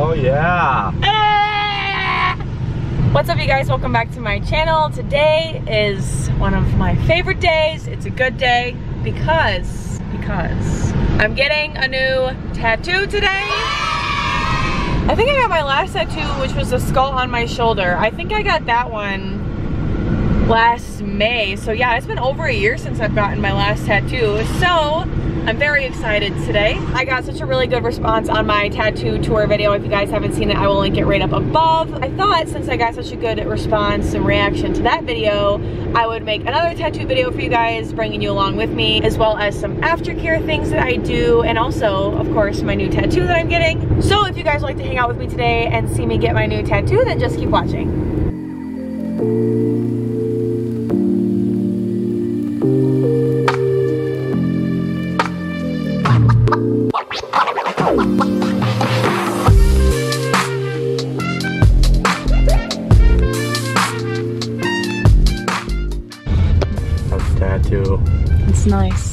Oh yeah. Eh! What's up you guys? Welcome back to my channel. Today is one of my favorite days. It's a good day because, because I'm getting a new tattoo today. I think I got my last tattoo, which was a skull on my shoulder. I think I got that one last May. So yeah, it's been over a year since I've gotten my last tattoo. So I'm very excited today. I got such a really good response on my tattoo tour video. If you guys haven't seen it, I will link it right up above. I thought since I got such a good response and reaction to that video, I would make another tattoo video for you guys, bringing you along with me, as well as some aftercare things that I do, and also, of course, my new tattoo that I'm getting. So if you guys like to hang out with me today and see me get my new tattoo, then just keep watching. Tattoo it's nice.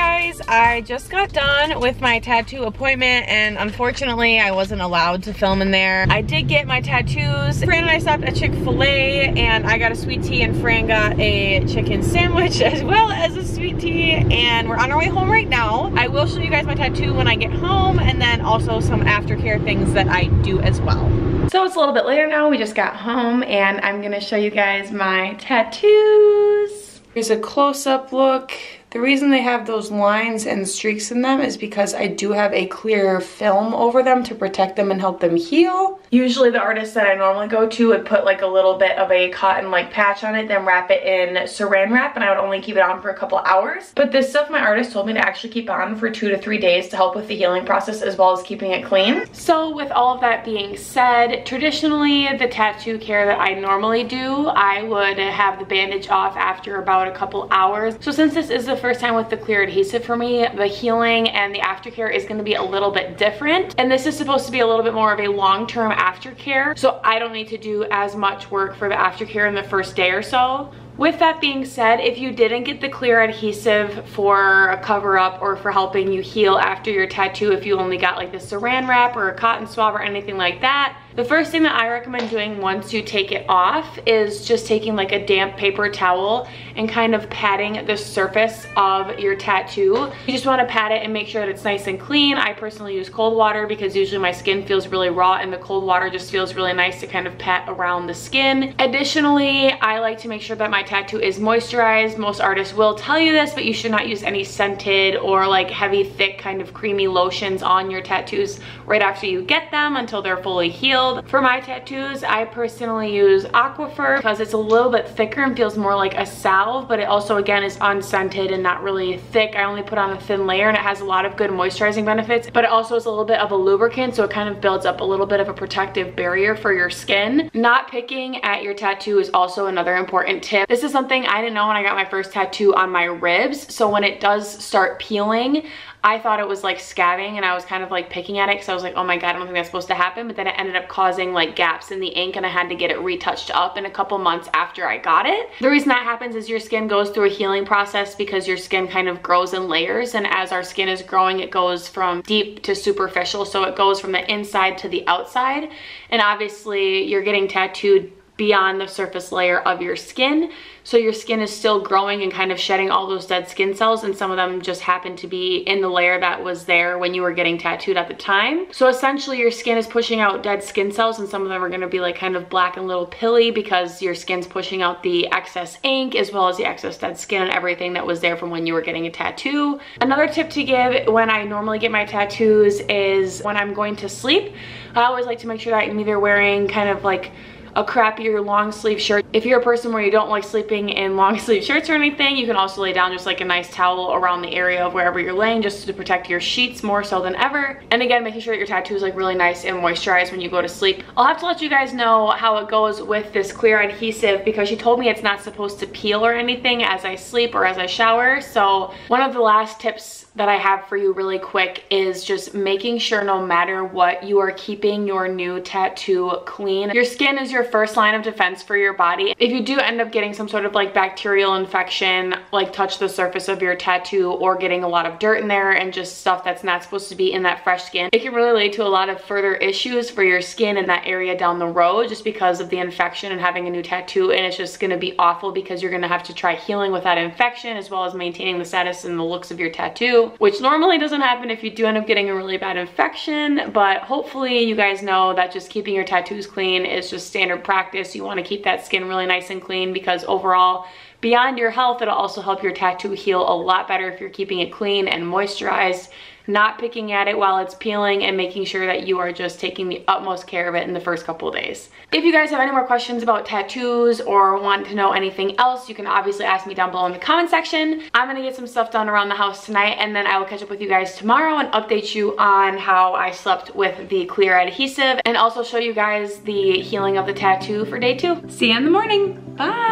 Guys, I just got done with my tattoo appointment and unfortunately I wasn't allowed to film in there. I did get my tattoos. Fran and I stopped at Chick-fil-A and I got a sweet tea and Fran got a chicken sandwich as well as a sweet tea and we're on our way home right now. I will show you guys my tattoo when I get home and then also some aftercare things that I do as well. So it's a little bit later now, we just got home and I'm gonna show you guys my tattoos. Here's a close-up look the reason they have those lines and streaks in them is because I do have a clear film over them to protect them and help them heal. Usually the artist that I normally go to would put like a little bit of a cotton like patch on it, then wrap it in saran wrap and I would only keep it on for a couple hours. But this stuff my artist told me to actually keep on for two to three days to help with the healing process as well as keeping it clean. So with all of that being said, traditionally the tattoo care that I normally do, I would have the bandage off after about a couple hours. So since this is the first time with the clear adhesive for me, the healing and the aftercare is gonna be a little bit different. And this is supposed to be a little bit more of a long-term aftercare. So I don't need to do as much work for the aftercare in the first day or so. With that being said, if you didn't get the clear adhesive for a cover up or for helping you heal after your tattoo, if you only got like the saran wrap or a cotton swab or anything like that, the first thing that I recommend doing once you take it off is just taking like a damp paper towel and kind of patting the surface of your tattoo. You just want to pat it and make sure that it's nice and clean. I personally use cold water because usually my skin feels really raw and the cold water just feels really nice to kind of pat around the skin. Additionally, I like to make sure that my tattoo is moisturized. Most artists will tell you this, but you should not use any scented or like heavy, thick kind of creamy lotions on your tattoos right after you get them until they're fully healed for my tattoos, I personally use Aquaphor because it's a little bit thicker and feels more like a salve, but it also again is unscented and not really thick. I only put on a thin layer and it has a lot of good moisturizing benefits, but it also is a little bit of a lubricant, so it kind of builds up a little bit of a protective barrier for your skin. Not picking at your tattoo is also another important tip. This is something I didn't know when I got my first tattoo on my ribs, so when it does start peeling, I thought it was like scabbing and I was kind of like picking at it because I was like, oh my God, I don't think that's supposed to happen. But then it ended up causing like gaps in the ink and I had to get it retouched up in a couple months after I got it. The reason that happens is your skin goes through a healing process because your skin kind of grows in layers. And as our skin is growing, it goes from deep to superficial. So it goes from the inside to the outside. And obviously you're getting tattooed beyond the surface layer of your skin. So your skin is still growing and kind of shedding all those dead skin cells and some of them just happen to be in the layer that was there when you were getting tattooed at the time. So essentially your skin is pushing out dead skin cells and some of them are gonna be like kind of black and little pilly because your skin's pushing out the excess ink as well as the excess dead skin and everything that was there from when you were getting a tattoo. Another tip to give when I normally get my tattoos is when I'm going to sleep, I always like to make sure that I'm either wearing kind of like a crappier long sleeve shirt. If you're a person where you don't like sleeping in long sleeve shirts or anything, you can also lay down just like a nice towel around the area of wherever you're laying just to protect your sheets more so than ever. And again, making sure that your tattoo is like really nice and moisturized when you go to sleep. I'll have to let you guys know how it goes with this clear adhesive because she told me it's not supposed to peel or anything as I sleep or as I shower. So one of the last tips that I have for you really quick is just making sure no matter what, you are keeping your new tattoo clean. Your skin is your first line of defense for your body. If you do end up getting some sort of like bacterial infection, like touch the surface of your tattoo or getting a lot of dirt in there and just stuff that's not supposed to be in that fresh skin, it can really lead to a lot of further issues for your skin in that area down the road just because of the infection and having a new tattoo and it's just gonna be awful because you're gonna have to try healing with that infection as well as maintaining the status and the looks of your tattoo, which normally doesn't happen if you do end up getting a really bad infection, but hopefully you guys know that just keeping your tattoos clean is just standard practice. You wanna keep that skin really nice and clean because overall, beyond your health, it'll also help your tattoo heal a lot better if you're keeping it clean and moisturized not picking at it while it's peeling and making sure that you are just taking the utmost care of it in the first couple of days. If you guys have any more questions about tattoos or want to know anything else, you can obviously ask me down below in the comment section. I'm gonna get some stuff done around the house tonight and then I will catch up with you guys tomorrow and update you on how I slept with the clear adhesive and also show you guys the healing of the tattoo for day two. See you in the morning. Bye.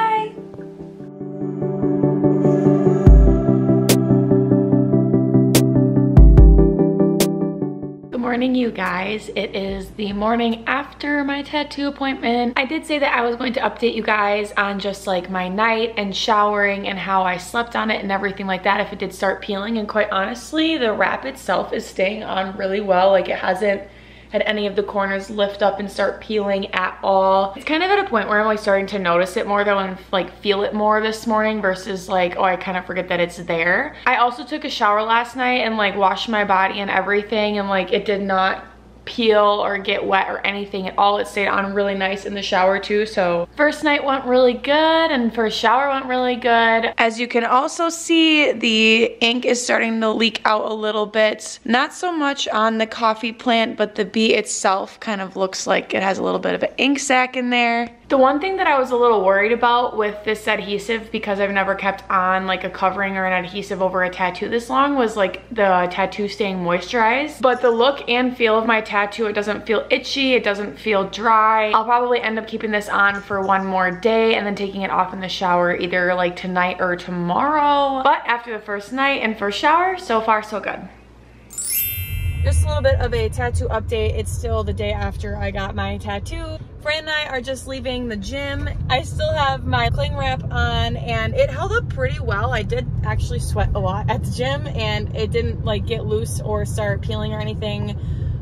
Morning you guys it is the morning after my tattoo appointment. I did say that i was going to update you guys on just like my night and showering and how i slept on it and everything like that. If it did start peeling and quite honestly the wrap itself is staying on really well. Like it hasn't had any of the corners lift up and start peeling at all. It's kind of at a point where I'm like starting to notice it more though and like feel it more this morning versus like, oh, I kind of forget that it's there. I also took a shower last night and like washed my body and everything and like it did not peel or get wet or anything at all. It stayed on really nice in the shower too. So first night went really good and first shower went really good. As you can also see, the ink is starting to leak out a little bit. Not so much on the coffee plant, but the bee itself kind of looks like it has a little bit of an ink sac in there. The one thing that I was a little worried about with this adhesive because I've never kept on like a covering or an adhesive over a tattoo this long was like the tattoo staying moisturized. But the look and feel of my tattoo, it doesn't feel itchy, it doesn't feel dry. I'll probably end up keeping this on for one more day and then taking it off in the shower either like tonight or tomorrow. But after the first night and first shower, so far so good just a little bit of a tattoo update. It's still the day after I got my tattoo. Fran and I are just leaving the gym. I still have my cling wrap on and it held up pretty well. I did actually sweat a lot at the gym and it didn't like get loose or start peeling or anything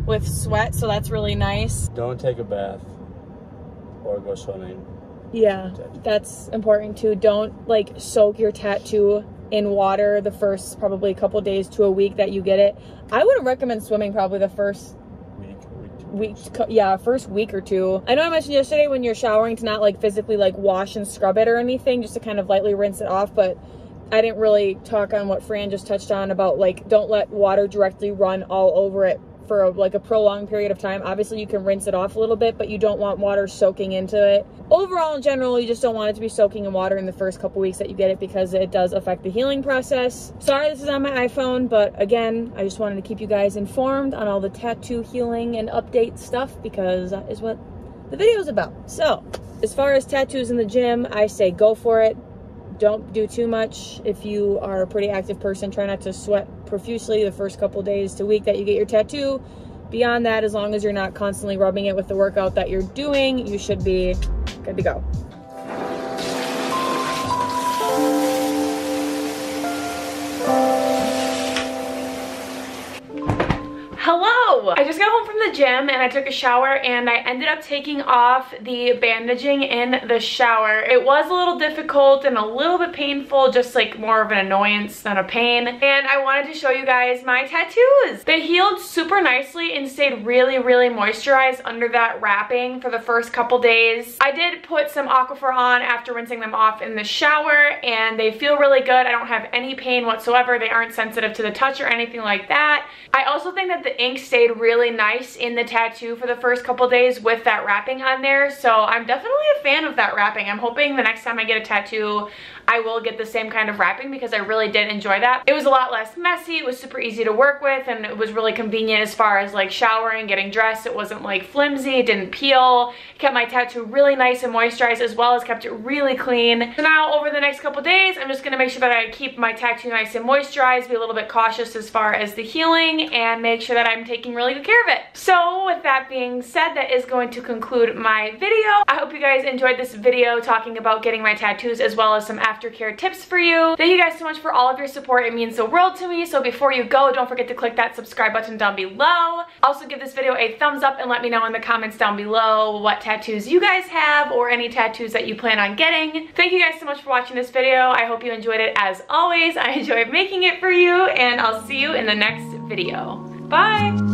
with sweat. So that's really nice. Don't take a bath or go swimming. Yeah, that's important too. Don't like soak your tattoo in water the first probably a couple days to a week that you get it. I wouldn't recommend swimming probably the first week, week yeah, first week or two. I know I mentioned yesterday when you're showering to not like physically like wash and scrub it or anything, just to kind of lightly rinse it off, but I didn't really talk on what Fran just touched on about like don't let water directly run all over it for a, like a prolonged period of time. Obviously you can rinse it off a little bit, but you don't want water soaking into it. Overall, in general, you just don't want it to be soaking in water in the first couple weeks that you get it because it does affect the healing process. Sorry this is on my iPhone, but again, I just wanted to keep you guys informed on all the tattoo healing and update stuff because that is what the video is about. So, as far as tattoos in the gym, I say go for it don't do too much if you are a pretty active person. Try not to sweat profusely the first couple days to week that you get your tattoo. Beyond that as long as you're not constantly rubbing it with the workout that you're doing you should be good to go the gym and I took a shower and I ended up taking off the bandaging in the shower. It was a little difficult and a little bit painful, just like more of an annoyance than a pain. And I wanted to show you guys my tattoos. They healed super nicely and stayed really, really moisturized under that wrapping for the first couple days. I did put some Aquaphor on after rinsing them off in the shower and they feel really good. I don't have any pain whatsoever. They aren't sensitive to the touch or anything like that. I also think that the ink stayed really nice in the tattoo for the first couple days with that wrapping on there. So I'm definitely a fan of that wrapping. I'm hoping the next time I get a tattoo, I will get the same kind of wrapping because I really did enjoy that. It was a lot less messy, it was super easy to work with, and it was really convenient as far as like showering, getting dressed. It wasn't like flimsy, it didn't peel, it kept my tattoo really nice and moisturized as well as kept it really clean. So now over the next couple days, I'm just gonna make sure that I keep my tattoo nice and moisturized, be a little bit cautious as far as the healing, and make sure that I'm taking really good care of it. So with that being said, that is going to conclude my video. I hope you guys enjoyed this video talking about getting my tattoos as well as some aftercare tips for you. Thank you guys so much for all of your support. It means the world to me. So before you go, don't forget to click that subscribe button down below. Also give this video a thumbs up and let me know in the comments down below what tattoos you guys have or any tattoos that you plan on getting. Thank you guys so much for watching this video. I hope you enjoyed it as always. I enjoyed making it for you and I'll see you in the next video. Bye!